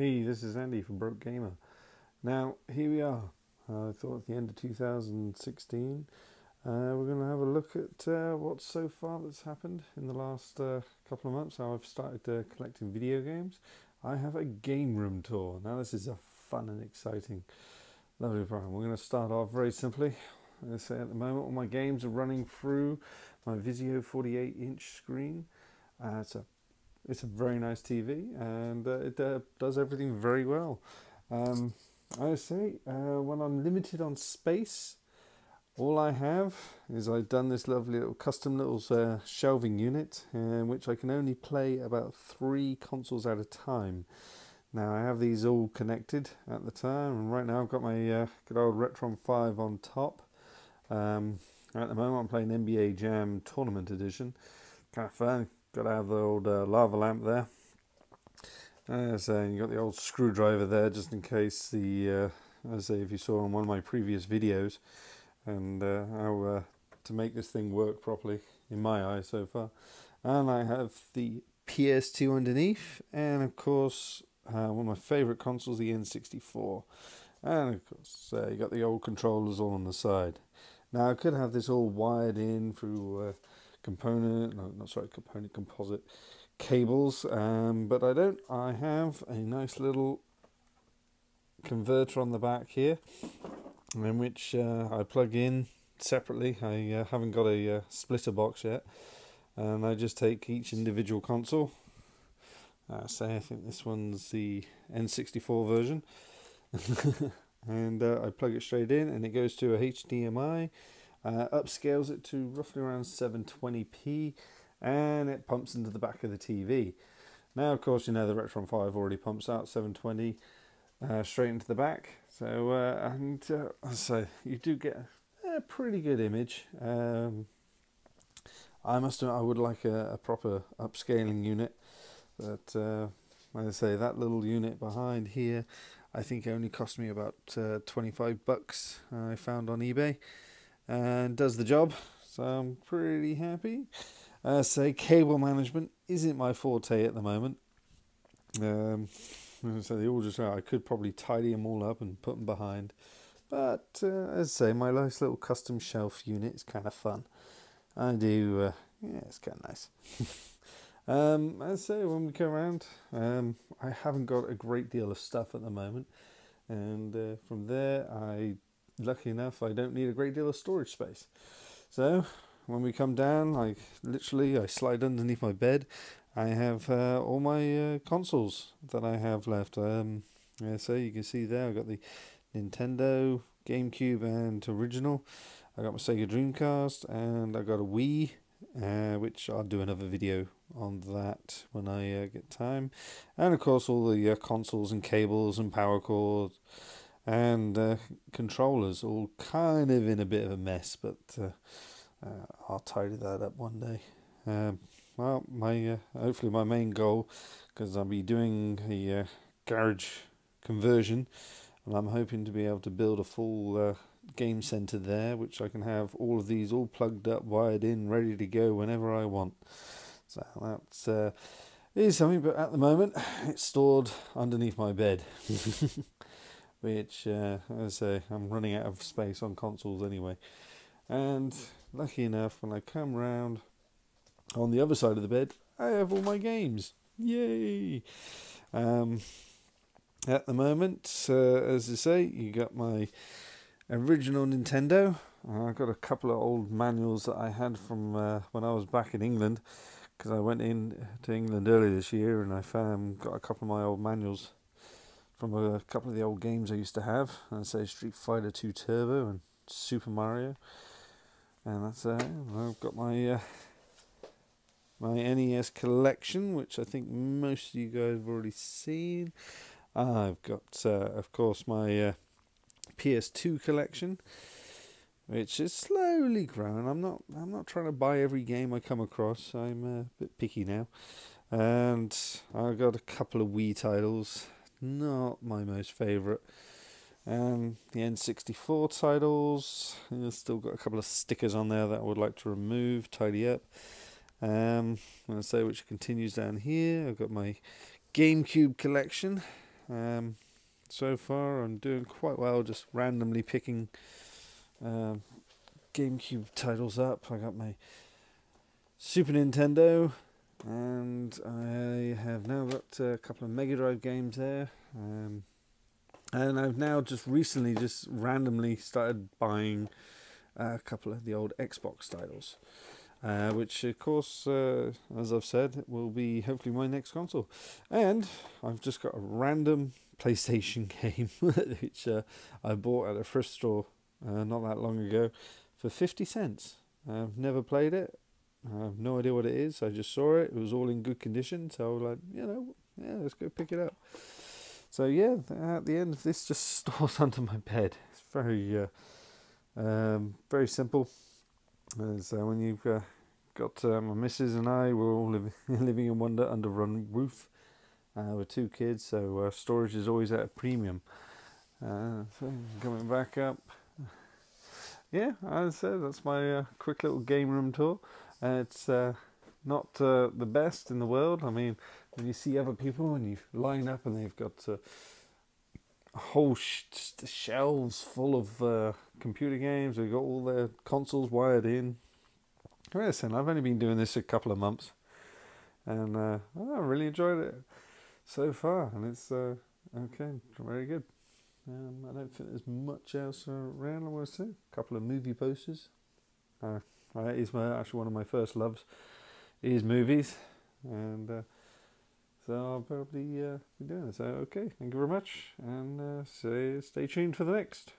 Hey, this is Andy from Broke Gamer. Now, here we are. Uh, I thought at the end of 2016, uh, we're going to have a look at uh, so far that's happened in the last uh, couple of months. How I've started uh, collecting video games. I have a game room tour. Now, this is a fun and exciting, lovely program. We're going to start off very simply. I say at the moment, all my games are running through my Vizio 48 inch screen. Uh, it's a it's a very nice TV and uh, it uh, does everything very well. Um, I say uh, when I'm limited on space, all I have is I've done this lovely little custom little uh, shelving unit in which I can only play about three consoles at a time. Now I have these all connected at the time, and right now I've got my uh, good old Retron 5 on top. Um, at the moment I'm playing NBA Jam Tournament Edition. Kind of fun, Got to have the old uh, lava lamp there. As uh, you got the old screwdriver there, just in case the, uh, as if you saw in one of my previous videos, and uh, how uh, to make this thing work properly in my eyes so far. And I have the PS2 underneath, and of course uh, one of my favourite consoles, the N64. And of course, uh, you got the old controllers all on the side. Now I could have this all wired in through uh, component, no, not sorry, component composite cables, um, but I don't. I have a nice little converter on the back here, in which uh, I plug in separately. I uh, haven't got a uh, splitter box yet, and I just take each individual console. Uh, say I think this one's the N64 version, and uh, I plug it straight in, and it goes to a HDMI uh, upscales it to roughly around 720p and it pumps into the back of the TV. Now, of course, you know the Retron 5 already pumps out 720 uh, straight into the back. So, uh, and uh, so you do get a pretty good image. Um, I must admit, I would like a, a proper upscaling unit. But, uh, like I say, that little unit behind here, I think only cost me about uh, 25 bucks I found on eBay and does the job. So I'm pretty happy. Uh, say cable management isn't my forte at the moment. Um, so they all just I could probably tidy them all up and put them behind. But uh, as I say, my nice little custom shelf unit is kind of fun. I do, uh, yeah, it's kind of nice. um, as I say, when we come around, um, I haven't got a great deal of stuff at the moment. And uh, from there, I lucky enough, I don't need a great deal of storage space. So when we come down, I literally I slide underneath my bed. I have uh, all my uh, consoles that I have left. Um, yeah, so you can see there, I've got the Nintendo, GameCube, and original. I got my Sega Dreamcast, and I got a Wii, uh, which I'll do another video on that when I uh, get time. And of course, all the uh, consoles and cables and power cords and uh, controllers all kind of in a bit of a mess, but uh, uh, I'll tidy that up one day. Um, well, my uh, hopefully my main goal, because I'll be doing a uh, garage conversion, and I'm hoping to be able to build a full uh, game center there, which I can have all of these all plugged up, wired in, ready to go whenever I want. So that's uh, is something, but at the moment it's stored underneath my bed. which, uh, as I say, I'm running out of space on consoles anyway. And lucky enough, when I come round on the other side of the bed, I have all my games. Yay! Um, at the moment, uh, as I say, you got my original Nintendo. I've got a couple of old manuals that I had from uh, when I was back in England because I went in to England earlier this year and I found got a couple of my old manuals from a couple of the old games I used to have. I say Street Fighter 2 Turbo and Super Mario. And that's uh, I've got my uh, my NES collection, which I think most of you guys have already seen. I've got, uh, of course, my uh, PS2 collection, which is slowly growing. I'm not I'm not trying to buy every game I come across. I'm uh, a bit picky now, and I've got a couple of Wii titles not my most favourite. Um, the N64 titles, I've still got a couple of stickers on there that I would like to remove, tidy up. Um, to say which continues down here. I've got my GameCube collection. Um, so far, I'm doing quite well, just randomly picking um, GameCube titles up. I got my Super Nintendo, and I have now got a couple of Mega Drive games there. Um, and I've now just recently just randomly started buying a couple of the old Xbox titles. Uh, which of course, uh, as I've said, will be hopefully my next console. And I've just got a random PlayStation game which uh, I bought at a thrift store uh, not that long ago for 50 cents. I've never played it. I have no idea what it is. I just saw it. It was all in good condition. So, like, you know, yeah, let's go pick it up. So, yeah, at the end, of this just stores under my bed. It's very, uh, um, very simple. So when you've uh, got uh, my missus and I, we're all living living in one under one roof uh, with two kids, so uh, storage is always at a premium. Uh, so coming back up, yeah, as I said, that's my uh, quick little game room tour. It's not the best in the world. I mean, when you see other people and you line up and they've got whole sh- shelves full of uh, computer games. They've got all their consoles wired in. Listen, I've only been doing this a couple of months, and uh, I really enjoyed it so far, and it's uh, okay, very good. Um, I don't think there's much else around. I want to say a couple of movie posters. Uh, that is my actually one of my first loves is movies, and uh, so I'll probably uh, be doing it. So, okay, thank you very much, and uh, stay tuned for the next.